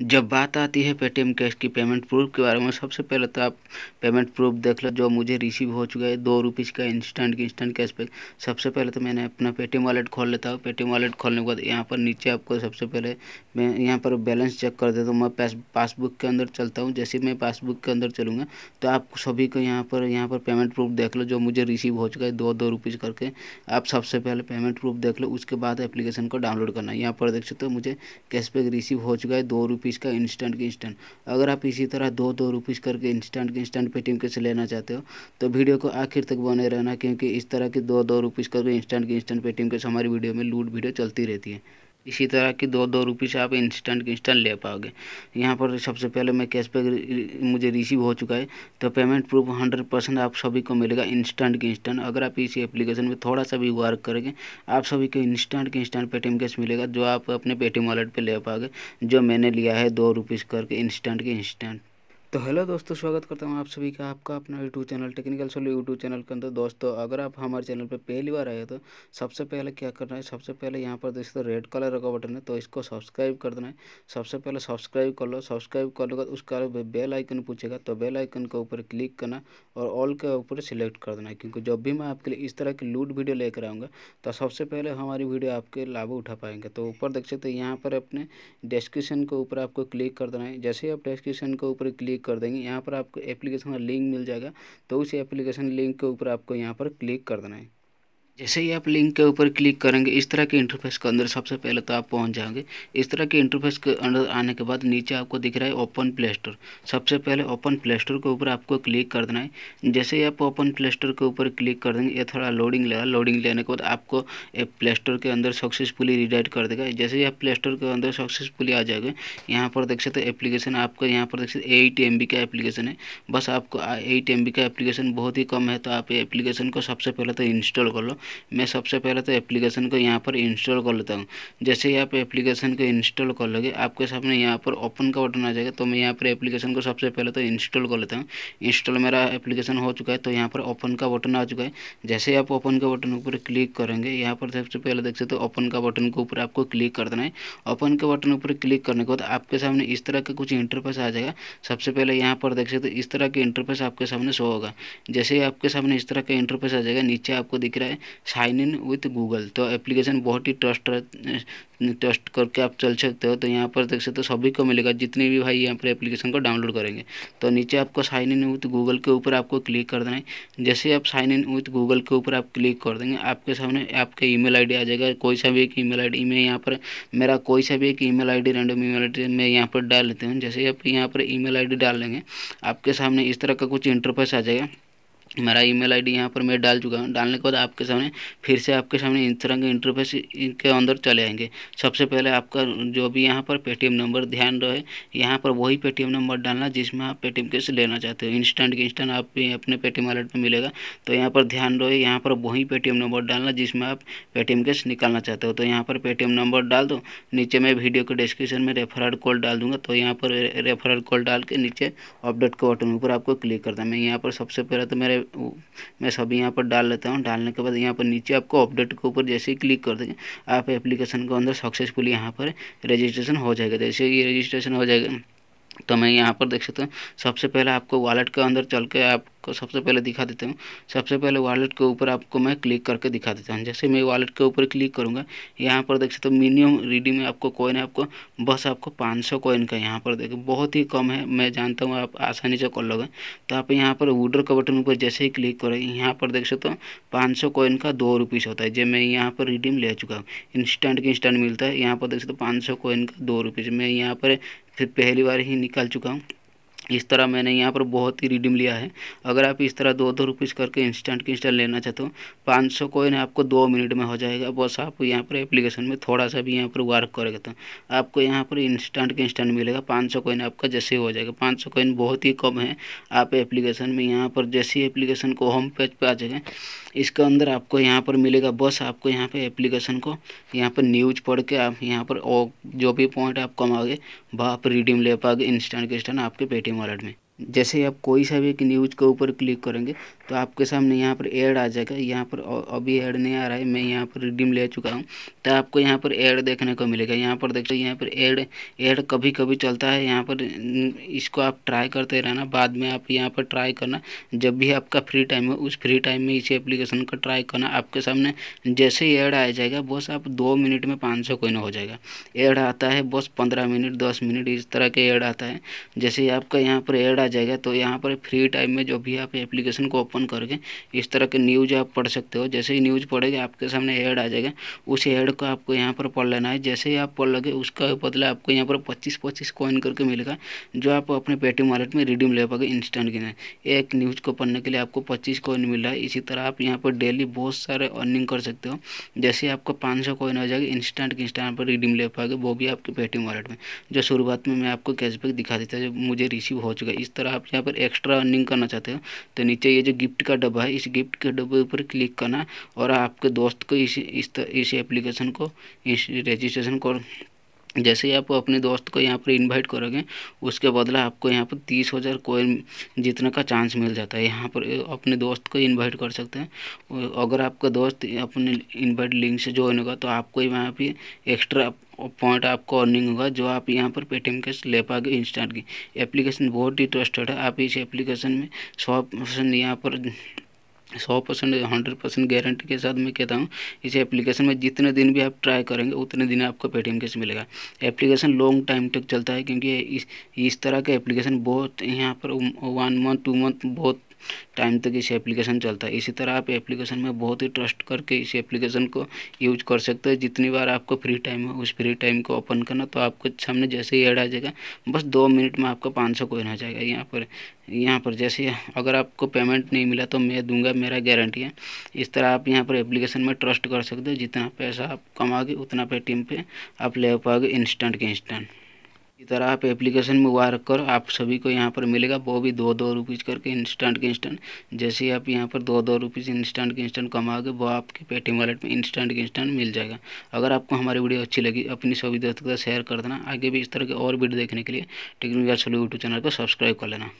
जब बात आती है पेटीएम कैश की पेमेंट प्रूफ के बारे में, सबसे पहले तो आप पेमेंट प्रूफ देख लो, जो मुझे रिसीव हो चुका है, दो रुपीज़ का इंस्टेंट की इंस्टेंट कैश पे सबसे पहले तो मैंने अपना पेटीएम वॉलेट खोल लेता हूँ। पेटीएम वॉलेट खोलने के बाद यहाँ पर नीचे आपको सबसे पहले मैं यहाँ पर बैलेंस चेक कर देता हूँ। मैं पासबुक के अंदर चलता हूँ। जैसे मैं पासबुक के अंदर चलूँगा तो आप सभी को यहाँ पर यहाँ पर पेमेंट प्रूफ देख लो, जो मुझे रिसीव हो चुका है, दो दो रुपीज़ करके। आप सबसे पहले पेमेंट प्रूफ देख लो, उसके बाद एप्लीकेशन को डाउनलोड करना। यहाँ पर देख सकते हो मुझे कैशबैक रिसीव हो चुका है, दो रुपीज़ का इंस्टेंट के इंस्टेंट अगर आप इसी तरह दो दो रुपीज़ करके इंस्टेंट के इंस्टेंट पेटीएम के से लेना चाहते हो तो वीडियो को आखिर तक बने रहना, क्योंकि इस तरह की दो दो रुपीज़ करके इंस्टेंट के इंस्टेंट पेटीएम के हमारी वीडियो में लूट वीडियो चलती रहती है। इसी तरह की दो दो रुपये से आप इंस्टेंट इंस्टेंट ले पाओगे। यहाँ पर सबसे पहले मैं कैशबैक मुझे रिसीव हो चुका है तो पेमेंट प्रूफ हंड्रेड परसेंट आप सभी को मिलेगा इंस्टेंट के इंस्टेंट अगर आप इसी एप्लीकेशन में थोड़ा सा भी वर्क करेंगे, आप सभी को इंस्टेंट के इंस्टेंट पेटीएम कैश मिलेगा, जो आप अपने पेटीएम वॉलेट पर ले पाओगे, जो मैंने लिया है दो रुपीज़ करके इंस्टेंट के इंस्टेंट तो हेलो दोस्तों, स्वागत करता हूँ आप सभी का आपका अपना YouTube channel technical सोल्यू YouTube channel के अंदर। दोस्तों, अगर आप हमारे चैनल पर पहली बार आए तो सबसे पहले क्या करना है, सबसे पहले यहाँ पर देखते रेड कलर का बटन है तो इसको सब्सक्राइब कर देना है। सबसे पहले सब्सक्राइब कर लो सब्सक्राइब करने के बाद उसका बेल आइकन पूछेगा तो बेल आइकन के ऊपर क्लिक करना और ऑल के ऊपर सिलेक्ट कर देना है, क्योंकि जब भी मैं आपके लिए इस तरह की लूट वीडियो लेकर आऊँगा तो सबसे पहले हमारी वीडियो आपके लाभ उठा पाएँगे। तो ऊपर देख सकते यहाँ पर अपने डिस्क्रिप्शन के ऊपर आपको क्लिक कर देना है। जैसे ही आप डिस्क्रिप्शन के ऊपर क्लिक कर देंगे। यहाँ पर आपको एप्लीकेशन का लिंक मिल जाएगा। तो उस एप्लीकेशन लिंक के ऊपर आपको यहाँ पर क्लिक कर देना है। जैसे ही आप लिंक के ऊपर क्लिक करेंगे, इस तरह के इंटरफेस के अंदर सबसे पहले तो आप पहुँच जाएँगे। इस तरह के इंटरफेस के अंदर आने के बाद नीचे आपको दिख रहा है ओपन प्ले स्टोर सबसे पहले ओपन प्ले स्टोर के ऊपर आपको क्लिक कर देना है। जैसे ही आप ओपन प्ले स्टोर के ऊपर क्लिक कर देंगे ये थोड़ा लोडिंग लेगा। लोडिंग लेने के बाद आपको प्ले स्टोर के अंदर सक्सेसफुली रिडाइट कर देगा। जैसे ही आप प्ले स्टोर के अंदर सक्सेसफुली आ जाएगा, यहाँ पर देख सकते एप्लीकेशन आपको, यहाँ पर देख सकते एट एम का एप्लीकेशन है। बस आपको एट एम का एप्लीकेशन बहुत ही कम है तो आप एप्लीकेशन को सबसे पहले तो इंस्टॉल कर लो। मैं सबसे पहले तो एप्लीकेशन को यहाँ पर इंस्टॉल कर लेता हूँ। जैसे ही आप एप्लीकेशन को इंस्टॉल कर लोगे, आपके सामने यहाँ पर ओपन का बटन आ जाएगा तो मैं यहाँ पर एप्लीकेशन को सबसे पहले तो इंस्टॉल कर लेता हूँ। इंस्टॉल मेरा एप्लीकेशन हो चुका है तो यहाँ पर ओपन का बटन आ चुका है। जैसे ही आप ओपन का बटन ऊपर क्लिक करेंगे, यहाँ पर सबसे पहले देख सकते ओपन का बटन के ऊपर आपको क्लिक कर देना है। ओपन के बटन ऊपर क्लिक करने के बाद आपके सामने इस तरह का कुछ इंटरफेस आ जाएगा। सबसे पहले यहाँ पर देख सकते इस तरह के इंटरफेस आपके सामने शो होगा। जैसे ही आपके सामने इस तरह का इंटरफेस आ जाएगा, नीचे आपको दिख रहा है साइन इन विथ गूगल तो एप्लीकेशन बहुत ही ट्रस्ट ट्रस्ट करके आप चल सकते हो। तो यहाँ पर देख सकते हो, सभी को मिलेगा, जितने भी भाई यहाँ पर एप्लीकेशन को डाउनलोड करेंगे। तो नीचे आपको साइन इन विथ गूगल के ऊपर आपको क्लिक कर देना है। जैसे आप साइन इन विथ गूगल के ऊपर आप क्लिक कर देंगे, आपके सामने आपका ईमेल आईडी आ जाएगा। कोई सा भी एक ईमेल आईडी में यहाँ पर, मेरा कोई सा भी एक email ID random email ID मैं यहाँ पर डाल लेते हूँ। जैसे आप यहाँ पर ईमेल आईडी डाल लेंगे, आपके सामने इस तरह का कुछ इंटरफेस आ जाएगा। मेरा ईमेल आईडी यहाँ पर मैं डाल चुका हूँ। डालने के बाद आपके सामने फिर से आपके सामने इस तरह के इंटरफेस के अंदर चले आएँगे। सबसे पहले आपका जो भी यहाँ पर पेटीएम नंबर ध्यान रहे, यहाँ पर वही पेटीएम नंबर डालना जिसमें आप पेटीएम कैसे लेना चाहते हो। इंस्टेंट के इंस्टेंट आप अपने पेटीएम वॉलेट में मिलेगा। तो यहाँ पर ध्यान रहे, यहाँ पर वही पेटीएम नंबर डालना जिसमें आप पेटीएम कैश निकालना चाहते हो। तो यहाँ पर पेटीएम नंबर डाल दो। नीचे मैं वीडियो के डिस्क्रिप्शन में रेफरल कोड डाल दूँगा। तो यहाँ पर रेफरल कोड डाल के नीचे अपडेट के बटन ऊपर आपको क्लिक करता है। मैं यहाँ पर सबसे पहले तो मेरे मैं सभी यहाँ पर डाल लेता हूँ। डालने के बाद यहाँ पर नीचे आपको अपडेट के ऊपर जैसे ही क्लिक कर देंगे, आप एप्लीकेशन के अंदर सक्सेसफुली यहाँ पर रजिस्ट्रेशन हो जाएगा। जैसे ये रजिस्ट्रेशन हो जाएगा तो मैं यहाँ पर देख सकता हूँ, सबसे पहले आपको वॉलेट के अंदर चल के आप आपको सबसे पहले दिखा देता हूँ। सबसे पहले वॉलेट के ऊपर आपको मैं क्लिक करके दिखा देता हूँ। जैसे मैं वॉलेट के ऊपर क्लिक करूँगा, यहाँ पर देख सकते हो मिनिमम रीडिंग में आपको कॉइन है आपको, बस आपको पाँच सौ कॉइन का यहाँ पर देखो। बहुत ही कम है, मैं जानता हूँ आप आसानी से कर लोगे। तो आप यहाँ पर वुडर का बटन ऊपर जैसे ही क्लिक करें, यहाँ पर देख सकते हो पाँच सौ कॉइन का दो रुपीज़ होता है, जो मैं यहाँ पर रिडीम ले चुका हूँ। इंस्टेंट के इंस्टेंट मिलता है, यहाँ पर देख सकते हो पाँच सौ कॉइन का दो रुपीज़ मैं यहाँ पर फिर पहली बार ही निकाल चुका हूँ। इस तरह मैंने यहाँ पर बहुत ही रिडीम लिया है। अगर आप इस तरह दो दो रुपीज़ करके इंस्टेंट की इंस्टेंट लेना चाहते हो, पाँच सौ कोइन आपको दो मिनट में हो जाएगा। बस आप यहाँ पर एप्लीकेशन में थोड़ा सा भी यहाँ पर वर्क करेगा तो आपको यहाँ पर इंस्टेंट के इंस्टेंट मिलेगा। पाँच सौ कोइन आपका जैसे हो जाएगा। पाँच सौ कोइन बहुत ही कम है। आप एप्लीकेशन में यहाँ पर जैसे ही एप्लीकेशन को होम पेज पर आ जाएगा, इसके अंदर आपको यहाँ पर मिलेगा। बस आपको यहाँ पर एप्लीकेशन को यहाँ पर न्यूज़ पढ़ के आप यहाँ पर जो भी पॉइंट आप कमाओगे, वह आप रिडीम ले पाओगे। इंस्टेंट के इंस्टेंट आपके पेटीएम वॉलेट में जैसे ही आप कोई सा भी एक न्यूज़ के ऊपर क्लिक करेंगे तो आपके सामने यहाँ पर ऐड आ जाएगा। यहाँ पर अभी ऐड नहीं आ रहा है, मैं यहाँ पर रिडीम ले चुका हूँ। तो आपको यहाँ पर ऐड देखने को मिलेगा। यहाँ पर देखो यहाँ पर ऐड ऐड कभी कभी चलता है। यहाँ पर इसको आप ट्राई करते रहना। बाद में आप यहाँ पर ट्राई करना। जब भी आपका फ्री टाइम हो, उस फ्री टाइम में इसी एप्लीकेशन का ट्राई करना। आपके सामने जैसे ही ऐड आ जाएगा, बस आप दो मिनट में पाँच सौ कोइन हो जाएगा। ऐड आता है, बस पंद्रह मिनट दस मिनट इस तरह के ऐड आता है। जैसे ही आपका यहाँ पर ऐड आ जाएगा तो यहाँ पर फ्री टाइम में जो भी आप एप्लीकेशन को ओपन करके इस तरह के न्यूज़ आप पढ़ सकते हो। जैसे ही न्यूज़ पढ़ेगा, आपके सामने ऐड आ जाएगा। उस ऐड को आपको यहाँ पर पढ़ लेना है। जैसे ही आप पढ़ लगे, उसका बदला आपको यहाँ पर पच्चीस पच्चीस कॉइन करके मिलेगा, जो आप अपने पेटीएम वॉलेट में रिडीम ले पाओगे इंस्टेंट गिना एक न्यूज़ को पढ़ने के लिए आपको पच्चीस कॉइन मिल रहा है। इसी तरह आप यहाँ पर डेली बहुत सारे अर्निंग कर सकते हो। जैसे आपको पाँच सौ कॉइन हो जाएगा इंस्टेंट के इंस्टेंट पर रिडीम ले पाओगे, वो भी आपके पेटीएम वॉलेट में। जो शुरुआत में मैं आपको कैशबैक दिखा देता है मुझे रिसीव हो चुका इस तरह आप यहाँ पर एक्स्ट्रा अर्निंग करना चाहते हो तो नीचे ये जो गिफ्ट का डब्बा है, इस गिफ्ट के डब्बे ऊपर क्लिक करना और आपके दोस्त को इस इस इस एप्लीकेशन को, इस रजिस्ट्रेशन को जैसे ही आप अपने दोस्त को यहाँ पर इनवाइट करोगे, उसके बदला आपको यहाँ पर तीस हज़ार कोइन जीतने का चांस मिल जाता है। यहाँ पर अपने दोस्त को इनवाइट कर सकते हैं। अगर आपका दोस्त अपने इनवाइट लिंक से ज्वाइन होगा तो आपको यहाँ पर एक्स्ट्रा पॉइंट आपको अर्निंग होगा, जो आप यहाँ पर पेटीएम कैश ले पाओगे इंस्टेंट की। एप्लीकेशन बहुत ही ट्रस्टेड है। आप इस एप्लीकेशन में सौ परसेंट यहाँ पर, सौ परसेंट, हंड्रेड परसेंट गारंटी के साथ मैं कहता हूँ, इस एप्लीकेशन में जितने दिन भी आप ट्राई करेंगे, उतने दिन आपको पेटीएम कैश मिलेगा। एप्लीकेशन लॉन्ग टाइम तक चलता है, क्योंकि इस इस तरह का एप्लीकेशन बहुत यहाँ पर, वन मंथ, टू मंथ बहुत टाइम तक इस एप्लीकेशन चलता है। इसी तरह आप एप्लीकेशन में बहुत ही ट्रस्ट करके इस एप्लीकेशन को यूज़ कर सकते हैं। जितनी बार आपको फ्री टाइम हो, उस फ्री टाइम को ओपन करना तो आपको सामने जैसे ही ऐड आ जाएगा, बस दो मिनट में आपका पाँच सौ आ जाएगा। यहाँ पर यहाँ पर जैसे अगर आपको पेमेंट नहीं मिला तो मैं दूँगा, मेरा गारंटी है। इस तरह आप यहाँ पर एप्लीकेशन में ट्रस्ट कर सकते हो। जितना पैसा आप कमाओगे, उतना पेटीएम पे आप ले पाओगे इंस्टेंट के इंस्टेंट इसी तरह आप एप्लीकेशन में वार कर आप सभी को यहाँ पर मिलेगा, वो भी दो दो रुपीज़ करके इंस्टेंट के इंस्टेंट जैसे ही आप यहाँ पर दो दो रुपीज़ इंस्टेंट के इंस्टेंट कमाओगे, वो आपके पेटीएम वॉलेट में इंस्टेंट के इंस्टेंट मिल जाएगा। अगर आपको हमारी वीडियो अच्छी लगी, अपनी सभी दोस्तों के साथ शेयर कर देना। आगे भी इस तरह के और वीडियो देखने के लिए टेक्निकल सोलू यूट्यूब चैनल को सब्सक्राइब कर लेना।